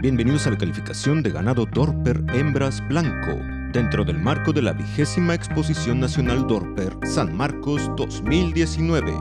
Bienvenidos a la calificación de ganado Dorper Hembras Blanco, dentro del marco de la vigésima Exposición Nacional Dorper San Marcos 2019.